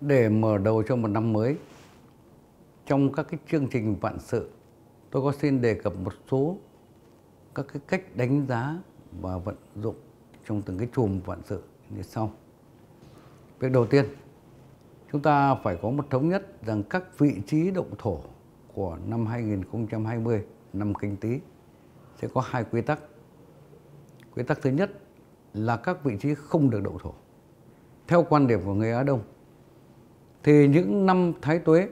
để mở đầu cho một năm mới. Trong các cái chương trình vạn sự, tôi có xin đề cập một số các cái cách đánh giá và vận dụng trong từng cái chùm vạn sự như sau. Việc đầu tiên, chúng ta phải có một thống nhất rằng các vị trí động thổ của năm 2020 năm kinh tý sẽ có hai quy tắc. Quy tắc thứ nhất là các vị trí không được động thổ. Theo quan điểm của người Á Đông thì những năm thái tuế,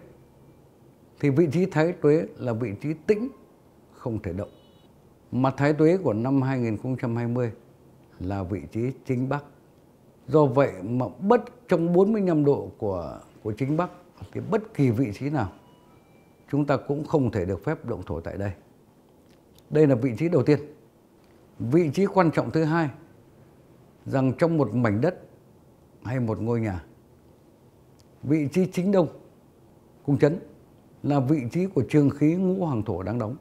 thì vị trí thái tuế là vị trí tĩnh, không thể động. Mà thái tuế của năm 2020 là vị trí chính bắc. Do vậy mà bất trong 45 độ của của chính bắc, thì bất kỳ vị trí nào, chúng ta cũng không thể được phép động thổ tại đây. Đây là vị trí đầu tiên. Vị trí quan trọng thứ hai, rằng trong một mảnh đất hay một ngôi nhà vị trí chính đông, cung chấn là vị trí của trường khí ngũ hoàng thổ đang đóng.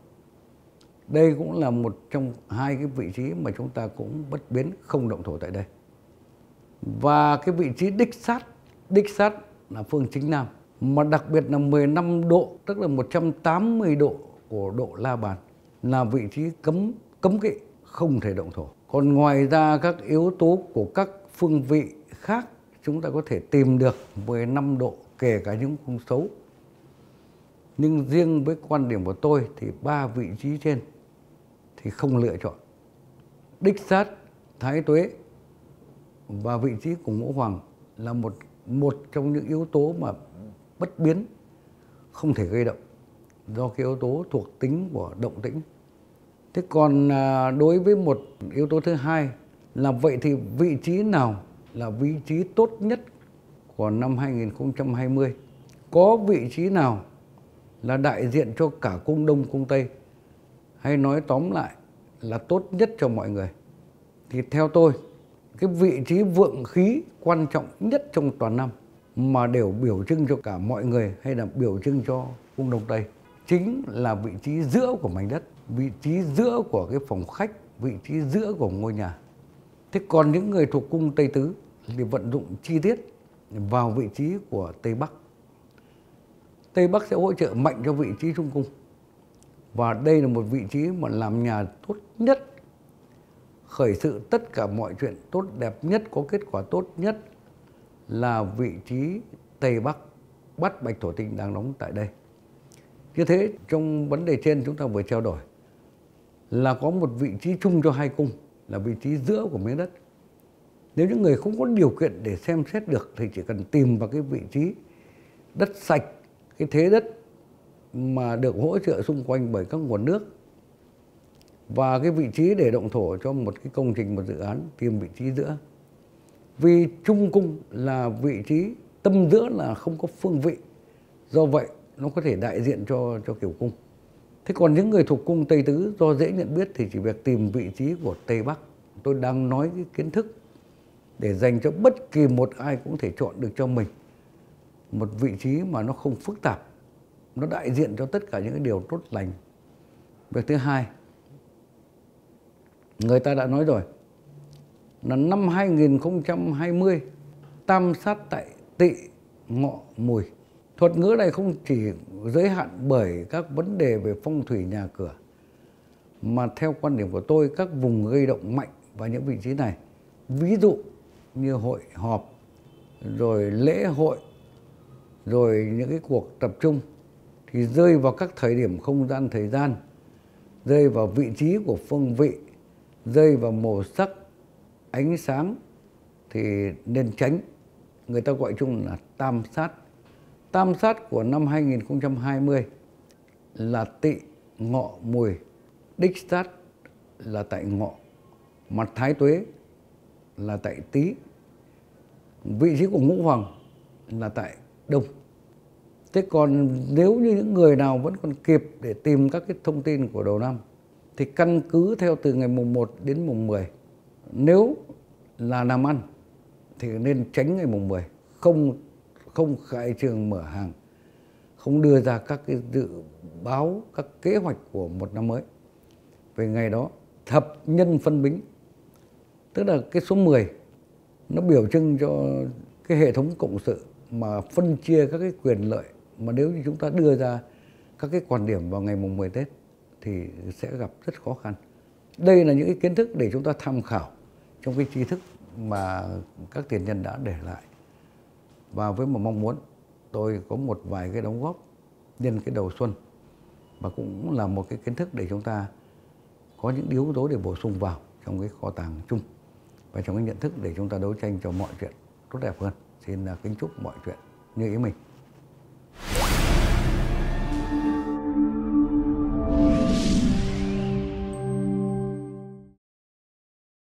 Đây cũng là một trong hai cái vị trí mà chúng ta cũng bất biến không động thổ tại đây. Và cái vị trí đích sát đích sát là phương chính nam, mà đặc biệt là 15 độ, tức là 180 độ của độ la bàn là vị trí cấm cấm kỵ, không thể động thổ. Còn ngoài ra các yếu tố của các phương vị khác chúng ta có thể tìm được 15 độ kể cả những cung xấu. Nhưng riêng với quan điểm của tôi thì ba vị trí trên thì không lựa chọn. Đích sát, thái tuế và vị trí của ngũ hoàng là một một trong những yếu tố mà bất biến không thể gây động do cái yếu tố thuộc tính của động tĩnh. Thế còn à, đối với một yếu tố thứ hai là vậy thì vị trí nào là vị trí tốt nhất của năm 2020. Có vị trí nào là đại diện cho cả cung Đông, cung Tây hay nói tóm lại là tốt nhất cho mọi người. Thì theo tôi, cái vị trí vượng khí quan trọng nhất trong toàn năm mà đều biểu trưng cho cả mọi người hay là biểu trưng cho cung Đông Tây chính là vị trí giữa của mảnh đất, vị trí giữa của cái phòng khách, vị trí giữa của ngôi nhà. Thế còn những người thuộc cung Tây Tứ thì vận dụng chi tiết vào vị trí của Tây Bắc. Tây Bắc sẽ hỗ trợ mạnh cho vị trí Trung Cung. Và đây là một vị trí mà làm nhà tốt nhất, khởi sự tất cả mọi chuyện tốt đẹp nhất, có kết quả tốt nhất là vị trí Tây Bắc, bắt Bạch Thổ Tinh đang đóng tại đây. Như thế, trong vấn đề trên chúng ta vừa trao đổi là có một vị trí chung cho hai cung, là vị trí giữa của miếng đất nếu những người không có điều kiện để xem xét được thì chỉ cần tìm vào cái vị trí đất sạch, cái thế đất mà được hỗ trợ xung quanh bởi các nguồn nước và cái vị trí để động thổ cho một cái công trình, một dự án tìm vị trí giữa. Vì trung cung là vị trí tâm giữa là không có phương vị. Do vậy nó có thể đại diện cho cho kiểu cung. Thế còn những người thuộc cung Tây Tứ, do dễ nhận biết thì chỉ việc tìm vị trí của Tây Bắc. Tôi đang nói cái kiến thức để dành cho bất kỳ một ai cũng thể chọn được cho mình. Một vị trí mà nó không phức tạp, nó đại diện cho tất cả những cái điều tốt lành. Việc thứ hai, người ta đã nói rồi, là năm 2020 tam sát tại tị ngọ mùi thuật ngữ này không chỉ giới hạn bởi các vấn đề về phong thủy nhà cửa, mà theo quan điểm của tôi, các vùng gây động mạnh vào những vị trí này, ví dụ như hội họp, rồi lễ hội, rồi những cái cuộc tập trung, thì rơi vào các thời điểm không gian thời gian, rơi vào vị trí của phương vị, rơi vào màu sắc, ánh sáng, thì nên tránh. Người ta gọi chung là tam sát tam sát của năm 2020 là tị ngọ mùi đích sát là tại ngọ mặt thái tuế là tại Tý. Vị trí của Ngũ Hoàng là tại Đông. Thế còn nếu như những người nào vẫn còn kịp để tìm các cái thông tin của đầu năm thì căn cứ theo từ ngày mùng 1 đến mùng 10. Nếu là làm ăn thì nên tránh ngày mùng 10, không không khai trường mở hàng, không đưa ra các cái dự báo, các kế hoạch của một năm mới. Về ngày đó, thập nhân phân bính tức là cái số 10 nó biểu trưng cho cái hệ thống cộng sự mà phân chia các cái quyền lợi mà nếu như chúng ta đưa ra các cái quan điểm vào ngày mùng 10 Tết thì sẽ gặp rất khó khăn. Đây là những cái kiến thức để chúng ta tham khảo trong cái tri thức mà các tiền nhân đã để lại. Và với một mong muốn, tôi có một vài cái đóng góp nhân cái đầu xuân và cũng là một cái kiến thức để chúng ta có những yếu tố để bổ sung vào trong cái kho tàng chung và trong cái nhận thức để chúng ta đấu tranh cho mọi chuyện tốt đẹp hơn. Xin à, kính chúc mọi chuyện như ý mình.